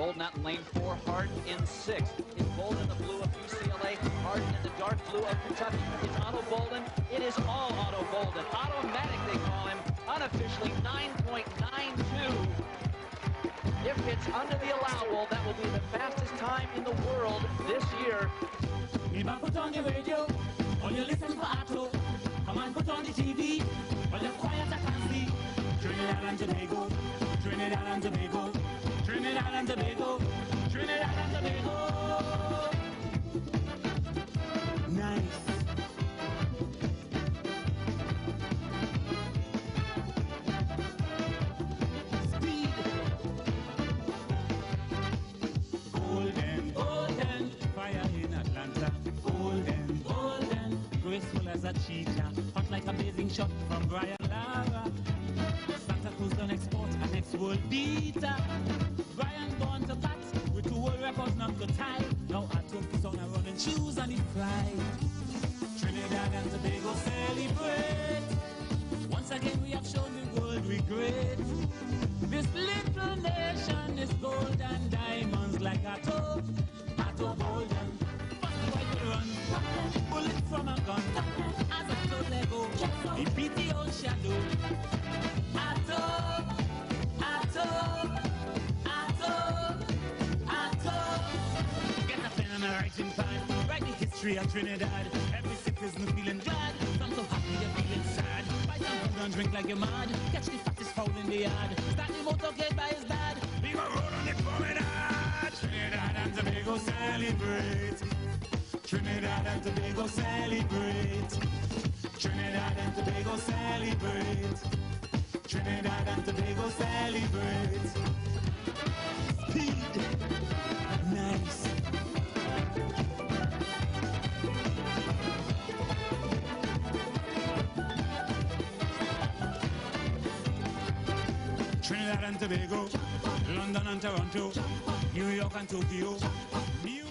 Boldon out in lane four, Harden in six. It's Boldon in the blue of UCLA, Harden in the dark blue of Kentucky. It's Ato Boldon. It is all Ato Boldon. Automatic, they call him. Unofficially 9.92. If it's under the allowable, that will be the fastest time in the world this year. Put on radio, or you listen for Ato. Come on, put on the TV, or I can see. Trinidad and Tobago, Trinidad and Tobago, Trinidad and Tobago, Trinidad and Tobago. Graceful as a cheetah, hot like a blazing shot from Brian Lara. Santa Cruz done export an ex-world beater. Records not Trinidad. Every citizen feeling glad. So happy they're feeling sad. Buy some food and drink like you're mad. Catch the fattest in the yard. Start the motorcade by his dad. On the promenade. Trinidad and Tobago celebrate. Trinidad and Tobago celebrate. Trinidad and Tobago celebrate. Trinidad and Tobago celebrate. Trinidad and Tobago, London and Toronto, New York and Tokyo, New